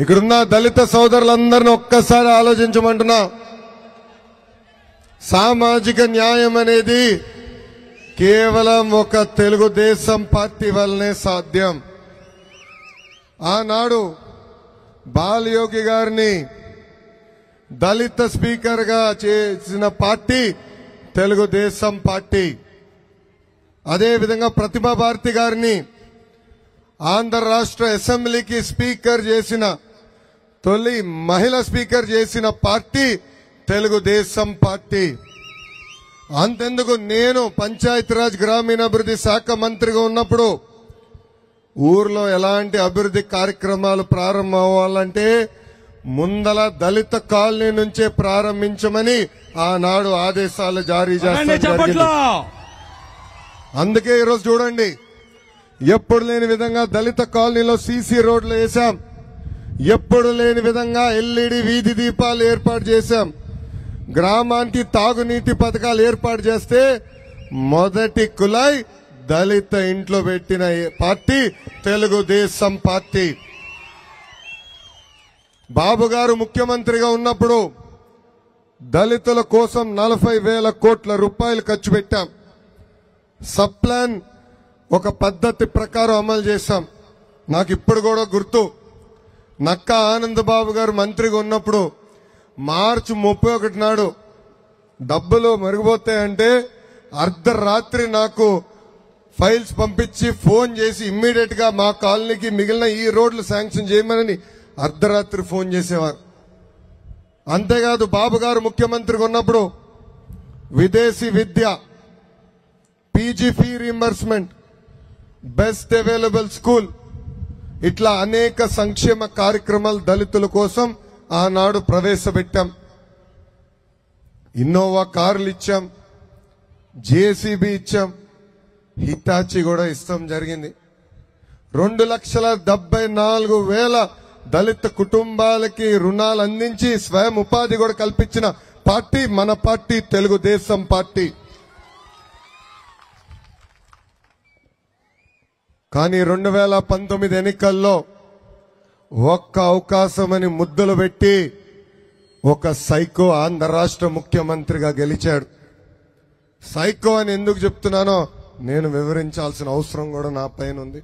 ఇక్కడున్న దళిత సోదరులందరిని ఒక్కసారి ఆలోచించమంటున్నా. సామాజిక న్యాయం అనేది కేవలం ఒక తెలుగుదేశం పార్టీ వల్లనే సాధ్యం. ఆనాడు బాలయోగి గారిని దళిత స్పీకర్గా చేసిన పార్టీ తెలుగుదేశం పార్టీ. అదేవిధంగా ప్రతిభా భారతి గారిని ఆంధ్ర రాష్ట్ర అసెంబ్లీకి స్పీకర్ చేసిన తొలి మహిళ స్పీకర్ చేసిన పార్టీ తెలుగుదేశం పార్టీ. అంతెందుకు నేను పంచాయతీరాజ్ గ్రామీణాభివృద్ధి శాఖ మంత్రిగా ఉన్నప్పుడు ఊర్లో ఎలాంటి అభివృద్ధి కార్యక్రమాలు ప్రారంభం అవ్వాలంటే ముందల దళిత కాలనీ నుంచే ప్రారంభించమని ఆనాడు ఆదేశాలు జారీ రండి చేస్తాం జరిగింది. చప్పట్లో. అందుకే ఈరోజు చూడండి ఎప్పుడు లేని విధంగా దళిత కాలనీలో సీసీ రోడ్లు వేశాం. ఎప్పుడు లేని విధంగా ఎల్ఈడి వీధి దీపాలు ఏర్పాటు చేశాం. గ్రామానికి తాగునీటి పథకాలు ఏర్పాటు చేస్తే మొదటి కులాయి దళిత ఇంట్లో పెట్టిన పార్టీ తెలుగుదేశం పార్టీ. బాబు గారు ముఖ్యమంత్రిగా ఉన్నప్పుడు దళితుల కోసం నలభై వేల కోట్ల రూపాయలు ఖర్చు పెట్టాం. సబ్ ప్లాన్ ఒక పద్ధతి ప్రకారం అమలు చేశాం. నాకు ఇప్పుడు కూడా గుర్తు. నక్క ఆనందబాబు గారు మంత్రిగా ఉన్నప్పుడు మార్చి ముప్పై ఒకటి నాడు డబ్బులు మరిగిపోతాయంటే అర్ధరాత్రి నాకు ఫైల్స్ పంపించి ఫోన్ చేసి ఇమ్మీడియట్గా మా కాలనీకి మిగిలిన ఈ రోడ్లు శాంక్షన్ చేయమని అర్ధరాత్రి ఫోన్ చేసేవారు. అంతేకాదు బాబు గారు ముఖ్యమంత్రిగా ఉన్నప్పుడు విదేశీ విద్య PG fee reimbursement best available school ఇట్లా అనేక సంక్షేమ కార్యక్రమాలు దళితుల కోసం ఆనాడు ప్రవేశపెట్టాం. ఇన్నోవా కార్లు ఇచ్చాం. జేసీబీ ఇచ్చాం. హిటాచి కూడా ఇస్తాం జరిగింది. రెండు లక్షల డెబ్బై నాలుగు వేల దళిత కుటుంబాలకి రుణాలు అందించి స్వయం ఉపాధి కూడా కల్పించిన పార్టీ మన పార్టీ తెలుగుదేశం పార్టీ. కానీ రెండు వేల పంతొమ్మిది ఎన్నికల్లో ఒక్క అవకాశం అని ముద్దులు పెట్టి ఒక సైకో ఆంధ్ర రాష్ట్ర ముఖ్యమంత్రిగా గెలిచాడు. సైకో అని ఎందుకు చెప్తున్నానో నేను వివరించాల్సిన అవసరం కూడా నా పైన ఉంది.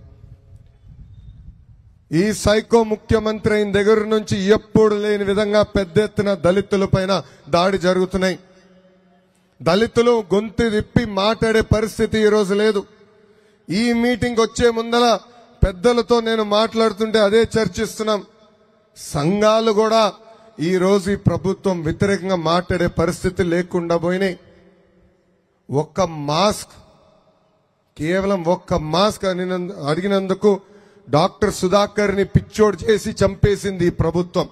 ఈ సైకో ముఖ్యమంత్రి అయిన దగ్గర నుంచి ఎప్పుడు లేని విధంగా పెద్ద ఎత్తున దళితుల పైన దాడి జరుగుతున్నాయి. దళితులు గొంతు విప్పి మాట్లాడే పరిస్థితి ఈరోజు లేదు. ఈ మీటింగ్ వచ్చే ముందల పెద్దలతో నేను మాట్లాడుతుంటే అదే చర్చిస్తున్నాం. సంఘాలు కూడా ఈ రోజు ఈ ప్రభుత్వం వ్యతిరేకంగా మాట్లాడే పరిస్థితి లేకుండా పోయినాయి. ఒక్క మాస్క్ కేవలం ఒక్క మాస్క్ అని అడిగినందుకు డాక్టర్ సుధాకర్ని పిచ్చోడు చేసి చంపేసింది ఈ ప్రభుత్వం.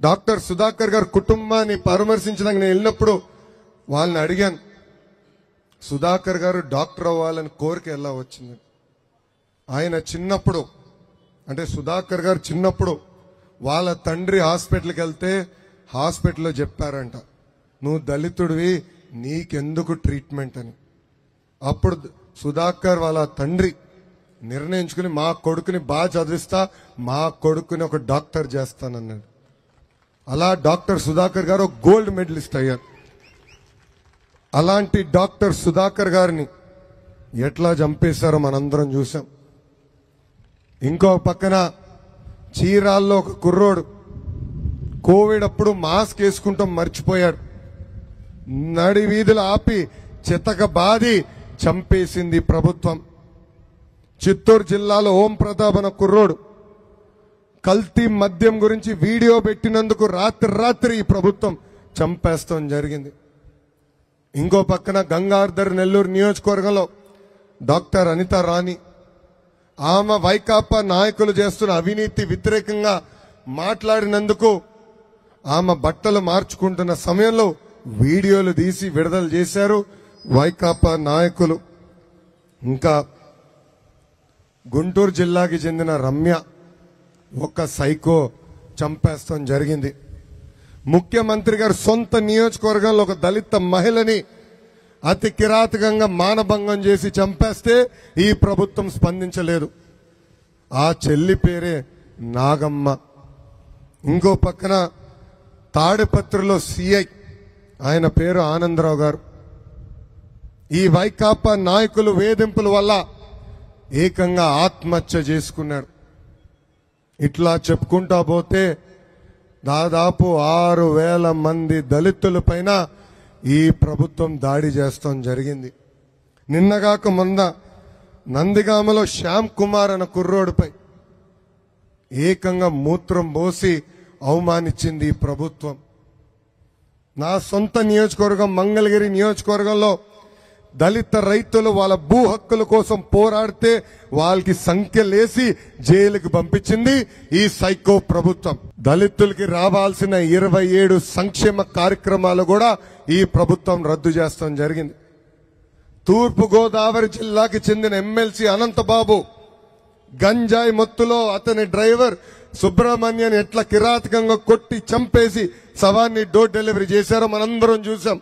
డాక్టర్ సుధాకర్ గారి కుటుంబాన్ని పరామర్శించడానికి నేను వెళ్ళినప్పుడు వాళ్ళని అడిగాను సుధాకర్ గారు డాక్టర్ అవ్వాలని కోరిక ఎలా వచ్చింది? ఆయన చిన్నప్పుడు అంటే సుధాకర్ గారు చిన్నప్పుడు వాళ్ళ తండ్రి హాస్పిటల్కి వెళ్తే హాస్పిటల్లో చెప్పారంట నువ్వు దళితుడివి నీకెందుకు ట్రీట్మెంట్ అని. అప్పుడు సుధాకర్ వాళ్ళ తండ్రి నిర్ణయించుకుని మా కొడుకుని బాగా చదివిస్తా మా కొడుకుని ఒక డాక్టర్ చేస్తానన్నాడు. అలా డాక్టర్ సుధాకర్ గారు ఒక గోల్డ్ మెడలిస్ట్ అయ్యారు. అలాంటి డాక్టర్ సుధాకర్ గారిని ఎట్లా చంపేశారో మనందరం చూసాం ఇంకో పక్కన చీరాల్లో ఒక కుర్రోడు కోవిడ్ అప్పుడు మాస్క్ వేసుకుంటాం మర్చిపోయాడు. నడి వీధులు ఆపి చితక బాది చంపేసింది ప్రభుత్వం. చిత్తూరు జిల్లాలో ఓం ప్రతాప్ అన్న కుర్రోడు కల్తీ మద్యం గురించి వీడియో పెట్టినందుకు రాత్రి రాత్రి ఈ ప్రభుత్వం చంపేస్తాం జరిగింది. ఇంకో పక్కన గంగాధర్ నెల్లూరు నియోజకవర్గంలో డాక్టర్ అనిత రాణి. ఆమె వైకాపా నాయకులు చేస్తున్న అవినీతి వ్యతిరేకంగా మాట్లాడినందుకు ఆమె బట్టలు మార్చుకుంటున్న సమయంలో వీడియోలు తీసి విడుదల చేశారు వైకాపా నాయకులు. ఇంకా గుంటూరు జిల్లాకి చెందిన రమ్య ఒక సైకో చంపేస్తాం జరిగింది. ముఖ్యమంత్రి గారు సొంత నియోజకవర్గంలో ఒక దళిత మహిళని అతి కిరాతకంగా మానభంగం చేసి చంపేస్తే ఈ ప్రభుత్వం స్పందించలేదు. ఆ చెల్లి పేరే నాగమ్మ. ఇంకో పక్కన తాడిపత్రిలో సిఐ ఆయన పేరు ఆనందరావు గారు. ఈ వైకాపా నాయకులు వేధింపుల వల్ల ఏకంగా ఆత్మహత్య చేసుకున్నారు. ఇట్లా చెప్పుకుంటా పోతే దాదాపు ఆరు వేల మంది దళితుల పైన ఈ ప్రభుత్వం దాడి చేస్తాం జరిగింది. నిన్నగాక మొన్న నందిగామలో శ్యామ్ కుమార్ అన్న కుర్రోడిపై ఏకంగా మూత్రం పోసి అవమానించింది ఈ ప్రభుత్వం. నా సొంత నియోజకవర్గం మంగళగిరి నియోజకవర్గంలో దళిత రైతులు వాళ్ళ భూ హక్కుల కోసం పోరాడితే వాళ్ళకి సంఖ్యలేసి జైలుకి పంపించింది ఈ సైకో ప్రభుత్వం. దళితులకి రావాల్సిన ఇరవై ఏడు సంక్షేమ కార్యక్రమాలు కూడా ఈ ప్రభుత్వం రద్దు చేస్తాం జరిగింది. తూర్పు గోదావరి జిల్లాకి చెందిన ఎమ్మెల్సీ అనంతబాబు గంజాయి మొత్తులో అతని డ్రైవర్ సుబ్రహ్మణ్యన్ ఎట్లా కిరాతకంగా కొట్టి చంపేసి శవాన్ని డోర్ డెలివరీ చేశారో మనందరం చూసాం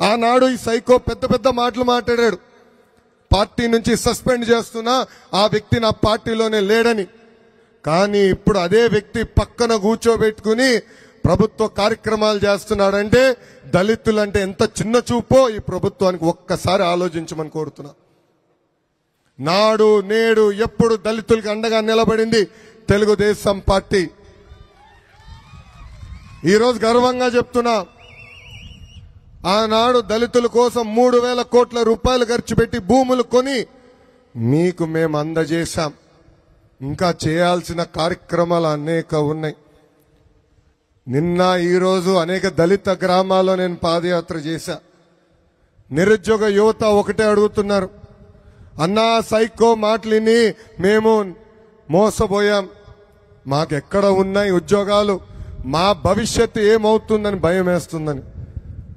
ఆనాడు ఈ సైకో పెద్ద పెద్ద మాటలు మాట్లాడాడు. పార్టీ నుంచి సస్పెండ్ చేస్తున్నా ఆ వ్యక్తి నా పార్టీలోనే లేడని. కానీ ఇప్పుడు అదే వ్యక్తి పక్కన కూర్చోబెట్టుకుని ప్రభుత్వ కార్యక్రమాలు చేస్తున్నాడంటే దళితులంటే ఎంత చిన్న చూపో ఈ ప్రభుత్వానికి ఒక్కసారి ఆలోచించమని కోరుతున్నా. నాడు నేడు ఎప్పుడు దళితులకు అండగా నిలబడింది తెలుగుదేశం పార్టీ. ఈరోజు గర్వంగా చెప్తున్నా ఆనాడు దళితుల కోసం మూడు వేల కోట్ల రూపాయలు ఖర్చు పెట్టి భూములు కొని మీకు మేము అందజేశాం. ఇంకా చేయాల్సిన కార్యక్రమాలు అనేక ఉన్నాయి. నిన్న ఈరోజు అనేక దళిత గ్రామాల్లో నేను పాదయాత్ర చేశా. నిరుద్యోగ యువత ఒకటే అడుగుతున్నారు. అన్నా సైకో మాటలిని మేము మోసపోయాం. మాకెక్కడ ఉన్నాయి ఉద్యోగాలు? మా భవిష్యత్తు ఏమవుతుందని భయం వేస్తుందని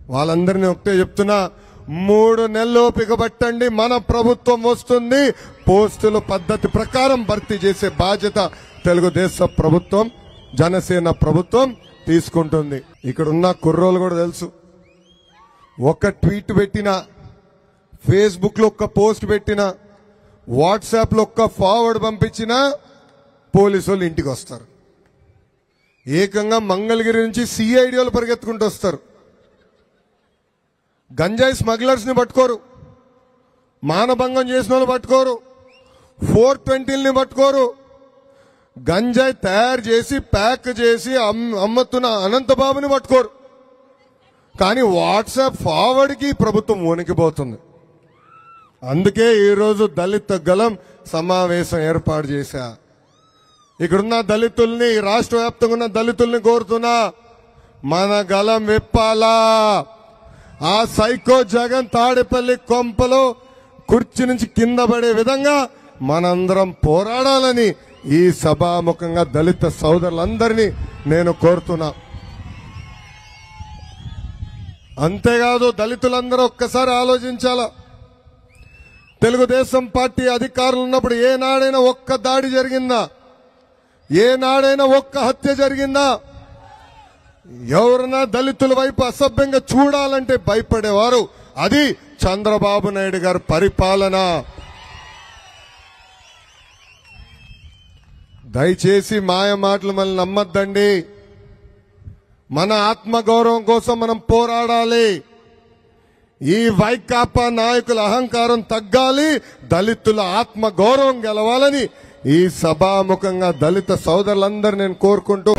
వాళ్ళందరినీ ఒకటే చెప్తున్నా మూడు నెలలు పిగబట్టండి మన ప్రభుత్వం వస్తుంది. పోస్టుల పద్ధతి ప్రకారం భర్తీ చేసే బాధ్యత తెలుగుదేశం ప్రభుత్వం జనసేన ప్రభుత్వం తీసుకుంటుంది. ఇక్కడున్న కుర్రోలు కూడా తెలుసు. ఒక ట్వీట్ పెట్టిన ఫేస్బుక్లో ఒక్క పోస్ట్ పెట్టిన వాట్సాప్లో ఒక్క ఫార్వర్డ్ పంపించినా పోలీసు వాళ్ళు ఇంటికి వస్తారు. ఏకంగా మంగళగిరి నుంచి సిఐడి వాళ్ళు పరిగెత్తుకుంటూ వస్తారు. గంజాయి స్మగ్లర్స్ని పట్టుకోరు. మానభంగం చేసిన వాళ్ళు పట్టుకోరు. ఫోర్ ట్వంటీల్ని పట్టుకోరు. గంజాయి తయారు చేసి ప్యాక్ చేసి అమ్- అమ్ముతున్న అనంతబాబుని పట్టుకోరు. కానీ వాట్సాప్ ఫార్వర్డ్కి ప్రభుత్వం వణికిపోతుంది అందుకే ఈరోజు దళిత గలం సమావేశం ఏర్పాటు చేశా. ఇక్కడున్న దళితుల్ని రాష్ట్ర వ్యాప్తంగా ఉన్న దళితుల్ని కోరుతున్నా మన గలం విప్పాలా? ఆ సైకో జగన్ తాడేపల్లి కొంపలో కుర్చీ నుంచి కింద పడే విధంగా మనందరం పోరాడాలని ఈ సభాముఖంగా దళిత సోదరులందరినీ నేను కోరుతున్నా. అంతేకాదు దళితులందరూ ఒక్కసారి ఆలోచించాలా? తెలుగుదేశం పార్టీ అధికారులు ఉన్నప్పుడు ఏనాడైనా ఒక్క దాడి జరిగిందా? ఏనాడైనా ఒక్క హత్య జరిగిందా? ఎవరన్నా దళితుల వైపు అసభ్యంగా చూడాలంటే భయపడేవారు. అది చంద్రబాబు నాయుడు గారి పరిపాలన. దయచేసి మాయ మాటలు మనల్ని నమ్మద్దండి. మన ఆత్మగౌరవం కోసం మనం పోరాడాలి. ఈ వైకాపా నాయకుల అహంకారం తగ్గాలి. దళితుల ఆత్మ గౌరవం గెలవాలని ఈ సభాముఖంగా దళిత సోదరులందరూ నేను కోరుకుంటూ